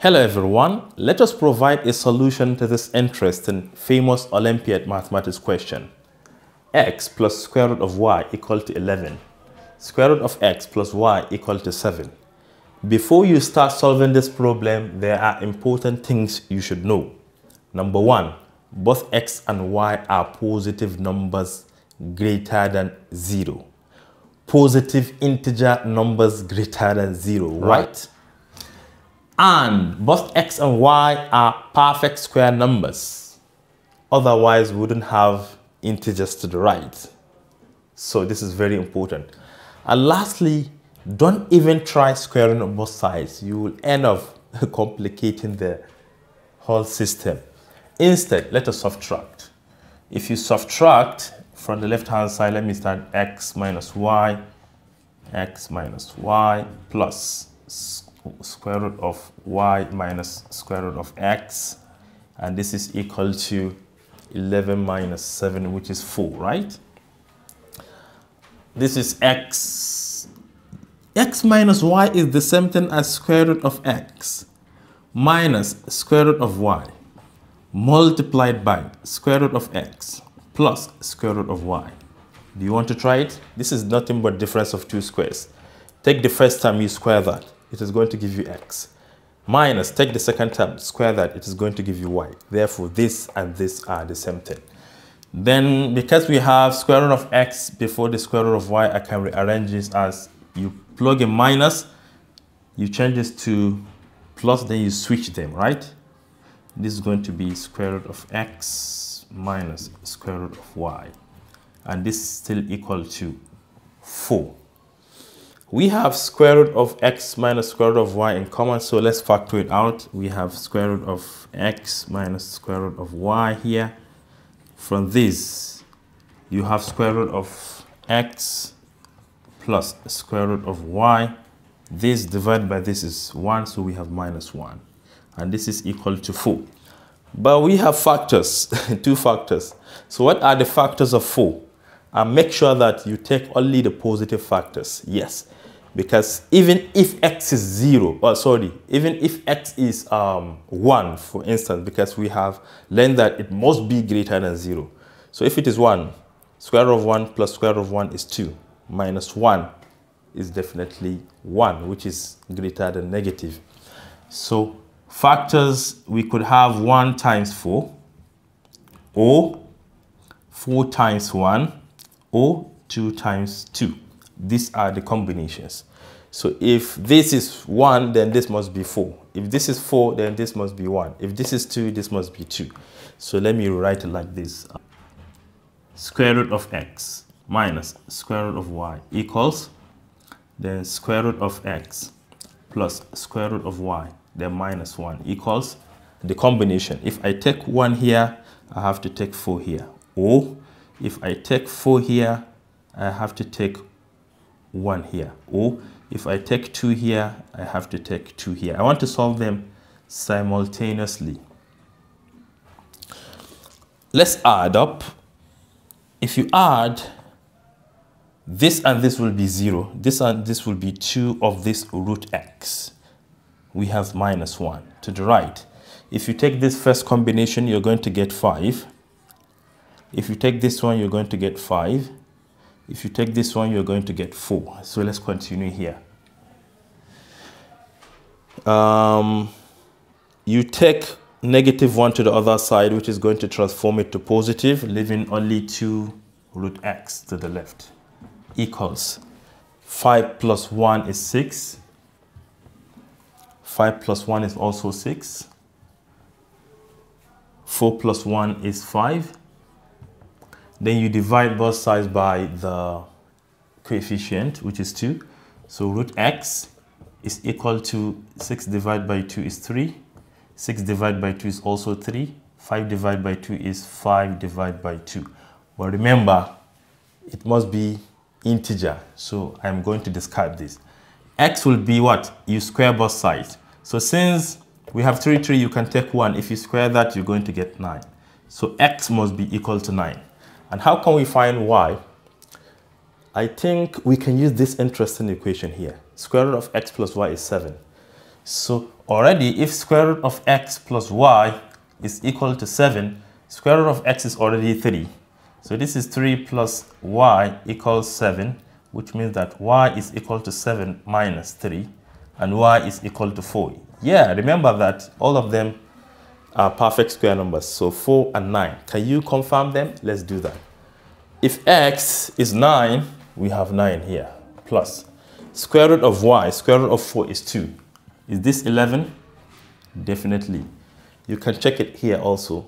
Hello everyone, let us provide a solution to this interesting famous Olympiad mathematics question. x plus square root of y equal to 11. Square root of x plus y equal to 7. Before you start solving this problem, there are important things you should know. Number one, both x and y are positive numbers greater than 0. Positive integer numbers greater than 0, right? And both x and y are perfect square numbers. Otherwise, we wouldn't have integers to the right. So this is very important. And lastly, don't even try squaring on both sides. You will end up complicating the whole system. Instead, let us subtract. If you subtract from the left-hand side, let me start x minus y, x minus y plus square root of y minus square root of x. And this is equal to 11 minus 7 which is 4 right? This is x. X minus y is the same thing as square root of x minus square root of y multiplied by square root of x plus square root of y. Do you want to try it? This is nothing but difference of two squares. Take the first time you square that it is going to give you x. Minus, take the second term, square that, it is going to give you y. Therefore, this and this are the same thing. Then, because we have square root of x before the square root of y, I can rearrange this as you plug in minus, you change this to plus, then you switch them, right? This is going to be square root of x minus square root of y. And this is still equal to 4 we have square root of x minus square root of y in common, so let's factor it out. We have square root of x minus square root of y here. From this, you have square root of x plus square root of y. This divided by this is 1, so we have minus 1. And this is equal to 4. But we have factors, two factors. So what are the factors of 4? And make sure that you take only the positive factors. Yes, because even if x is 0, oh, sorry, even if x is um, 1, for instance, because we have learned that it must be greater than 0. So if it is 1, square root of 1 plus square root of 1 is 2, minus 1 is definitely 1, which is greater than negative. So factors, we could have 1 times 4, or 4 times 1, or 2 times 2. These are the combinations. So if this is 1, then this must be 4. If this is 4, then this must be 1. If this is 2, this must be 2. So let me write it like this. Square root of x minus square root of y equals then square root of x plus square root of y then minus 1 equals the combination. If I take 1 here, I have to take 4 here. Or if I take 4 here, I have to take 1 here. Or if I take 2 here, I have to take 2 here. I want to solve them simultaneously. Let's add up. If you add, this and this will be 0. This and this will be 2 of this root x. We have minus 1 to the right. If you take this first combination, you're going to get 5. If you take this one, you're going to get 5. If you take this one, you're going to get 4. So let's continue here. Um, you take negative 1 to the other side, which is going to transform it to positive, leaving only 2 root x to the left, equals 5 plus 1 is 6. 5 plus 1 is also 6. 4 plus 1 is 5. Then you divide both sides by the coefficient, which is 2. So root x is equal to 6 divided by 2 is 3. 6 divided by 2 is also 3. 5 divided by 2 is 5 divided by 2. But remember, it must be integer. So I'm going to discard this. x will be what? You square both sides. So since we have 3, 3, you can take 1. If you square that, you're going to get 9. So x must be equal to 9. And how can we find y? I think we can use this interesting equation here. Square root of x plus y is 7. So already if square root of x plus y is equal to 7, square root of x is already 3. So this is 3 plus y equals 7, which means that y is equal to 7 minus 3, and y is equal to 4. Yeah, remember that all of them are perfect square numbers, so 4 and 9. Can you confirm them? Let's do that. If x is 9, we have 9 here, plus. Square root of y, square root of 4 is 2. Is this 11? Definitely. You can check it here also.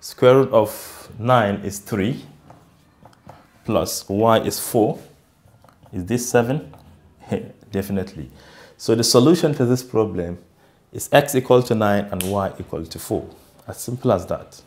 Square root of 9 is 3 plus y is 4. Is this 7? Definitely. So the solution to this problem is x equal to 9 and y equal to 4. As simple as that.